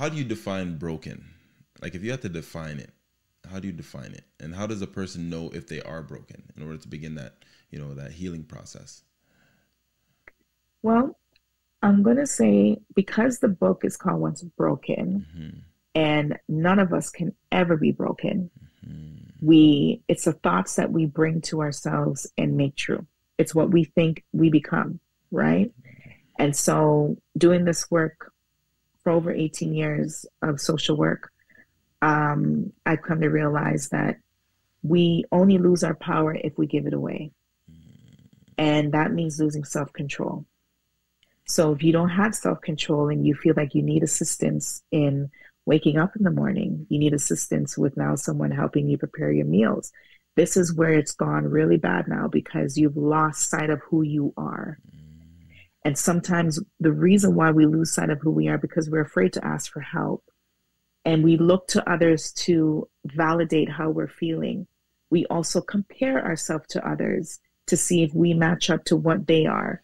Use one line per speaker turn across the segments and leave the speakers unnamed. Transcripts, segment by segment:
how do you define broken? Like if you had to define it, how do you define it? And how does a person know if they are broken in order to begin that, you know, that healing process?
Well, I'm going to say because the book is called Once Broken mm-hmm. and none of us can ever be broken. Mm-hmm. We it's the thoughts that we bring to ourselves and make true. It's what we think we become, right? And so doing this work for over 18 years of social work, um, I've come to realize that we only lose our power if we give it away. And that means losing self control. So if you don't have self control and you feel like you need assistance in waking up in the morning, you need assistance with now someone helping you prepare your meals. This is where it's gone really bad now because you've lost sight of who you are. And sometimes the reason why we lose sight of who we are because we're afraid to ask for help. And we look to others to validate how we're feeling. We also compare ourselves to others to see if we match up to what they are.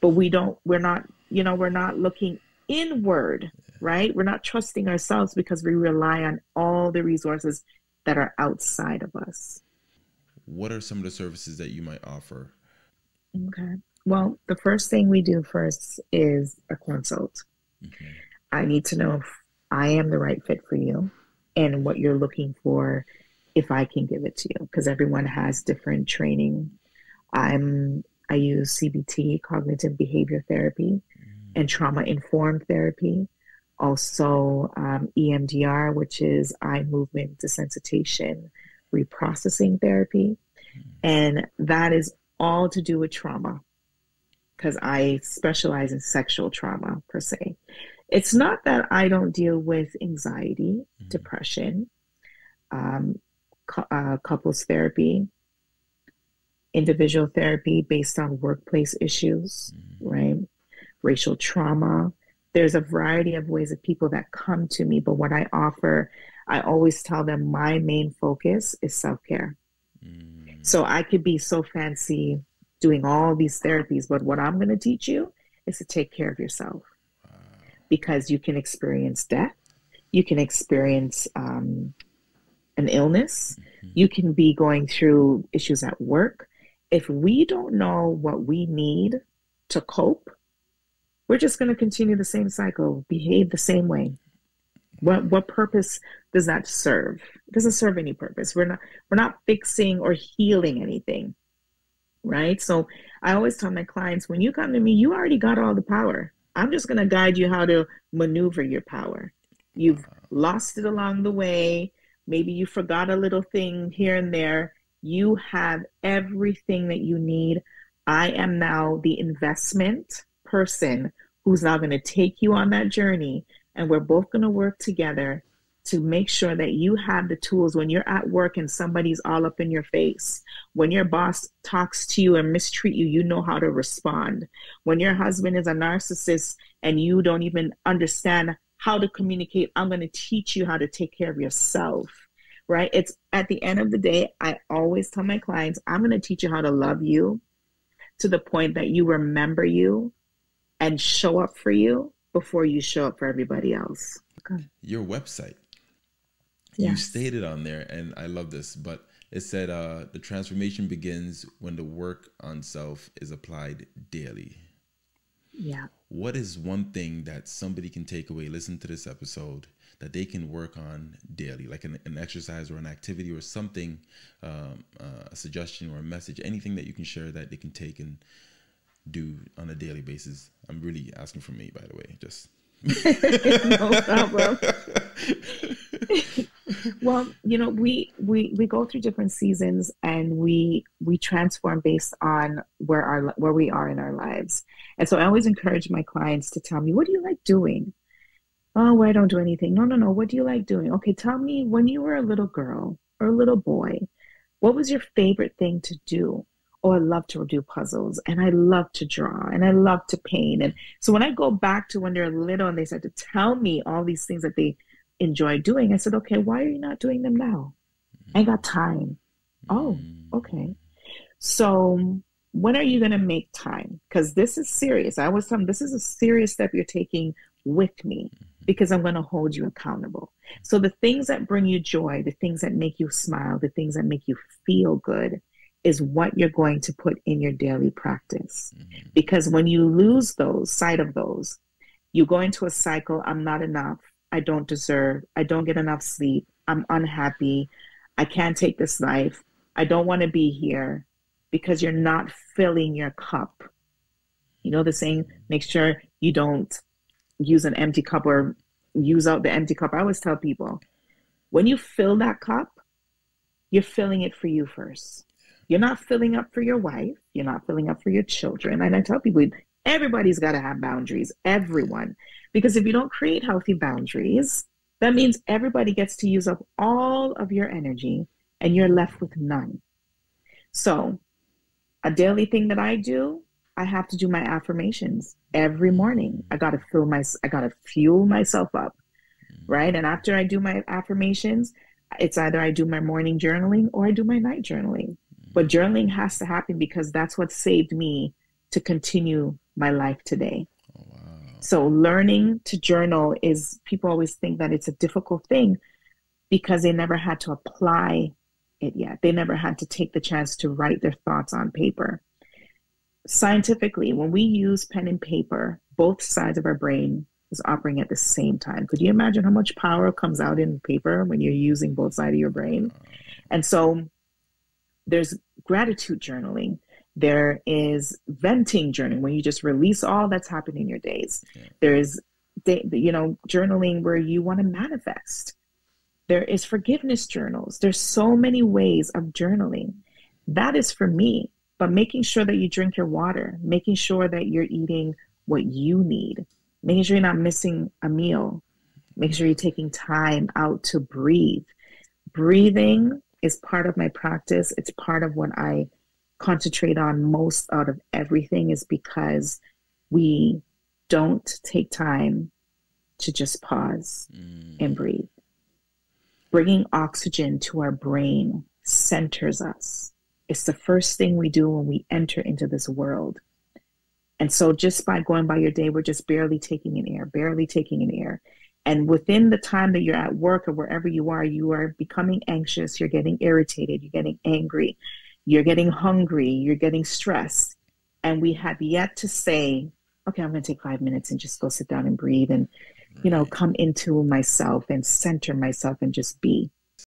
But we don't, we're not, you know, we're not looking inward, right? We're not trusting ourselves because we rely on all the resources that are outside of us.
What are some of the services that you might offer?
Okay. Well, the first thing we do first is a consult. Okay. I need to know if I am the right fit for you and what you're looking for if I can give it to you because everyone has different training. I'm I use CBT, cognitive behavior therapy, mm. and trauma informed therapy. Also, um, EMDR, which is eye movement desensitization reprocessing therapy. Mm. And that is all to do with trauma because I specialize in sexual trauma per se. It's not that I don't deal with anxiety, mm-hmm. depression, um, cu- uh, couples therapy, individual therapy based on workplace issues, mm-hmm. right? Racial trauma. There's a variety of ways of people that come to me, but what I offer, I always tell them my main focus is self care. Mm-hmm. So I could be so fancy doing all these therapies. But what I'm going to teach you is to take care of yourself because you can experience death, you can experience um, an illness, mm-hmm. you can be going through issues at work. If we don't know what we need to cope, we're just going to continue the same cycle, behave the same way. What what purpose does that serve? It doesn't serve any purpose. We're not we're not fixing or healing anything right? So I always tell my clients when you come to me, you already got all the power. I'm just going to guide you how to maneuver your power. You've lost it along the way. Maybe you forgot a little thing here and there. You have everything that you need. I am now the investment person who's now going to take you on that journey, and we're both going to work together to make sure that you have the tools when you're at work and somebody's all up in your face. When your boss talks to you and mistreat you, you know how to respond. When your husband is a narcissist and you don't even understand how to communicate, I'm going to teach you how to take care of yourself. Right? It's at the end of the day, I always tell my clients, I'm going to teach you how to love you to the point that you remember you and show up for you before you show up for everybody else.
Okay. Your website you stated on there, and I love this, but it said uh, the transformation begins when the work on self is applied daily.
Yeah.
What is one thing that somebody can take away, listen to this episode, that they can work on daily, like an, an exercise or an activity or something, um, uh, a suggestion or a message, anything that you can share that they can take and do on a daily basis? I'm really asking for me, by the way, just. No problem.
well, you know, we we we go through different seasons and we we transform based on where our where we are in our lives. And so I always encourage my clients to tell me, "What do you like doing?" Oh, I don't do anything. No, no, no. What do you like doing? Okay, tell me when you were a little girl or a little boy, what was your favorite thing to do? Oh, I love to do puzzles and I love to draw and I love to paint. And so when I go back to when they're little and they start to tell me all these things that they enjoy doing. I said, okay, why are you not doing them now? I got time. Oh, mm. okay. So when are you going to make time? Because this is serious. I always tell them this is a serious step you're taking with me. Mm-hmm. because I'm going to hold you accountable. So the things that bring you joy, the things that make you smile, the things that make you feel good is what you're going to put in your daily practice. Mm-hmm. Because when you lose those, sight of those, you go into a cycle I'm not enough. I don't deserve. I don't get enough sleep. I'm unhappy. I can't take this life. I don't want to be here because you're not filling your cup. You know the saying, make sure you don't use an empty cup or use out the empty cup. I always tell people when you fill that cup, you're filling it for you first. You're not filling up for your wife. You're not filling up for your children. And I tell people everybody's got to have boundaries, everyone. Because if you don't create healthy boundaries, that means everybody gets to use up all of your energy and you're left with none. So, a daily thing that I do, I have to do my affirmations every morning. I got to fill my I got to fuel myself up. Mm. Right? And after I do my affirmations, it's either I do my morning journaling or I do my night journaling. But journaling has to happen because that's what saved me to continue my life today. Oh, wow. So learning to journal is people always think that it's a difficult thing because they never had to apply it yet. They never had to take the chance to write their thoughts on paper. Scientifically, when we use pen and paper, both sides of our brain is operating at the same time. Could you imagine how much power comes out in paper when you're using both sides of your brain? Oh. And so there's gratitude journaling there is venting journaling where you just release all that's happened in your days. Yeah. There is, you know, journaling where you want to manifest. There is forgiveness journals. There's so many ways of journaling. That is for me. But making sure that you drink your water, making sure that you're eating what you need, making sure you're not missing a meal, making sure you're taking time out to breathe. Breathing is part of my practice. It's part of what I concentrate on most out of everything is because we don't take time to just pause mm. and breathe. Bringing oxygen to our brain centers us. It's the first thing we do when we enter into this world. And so, just by going by your day, we're just barely taking in air, barely taking in air. And within the time that you're at work or wherever you are, you are becoming anxious, you're getting irritated, you're getting angry, you're getting hungry, you're getting stressed. And we have yet to say, okay, I'm going to take five minutes and just go sit down and breathe and, you know, come into myself and center myself and just be.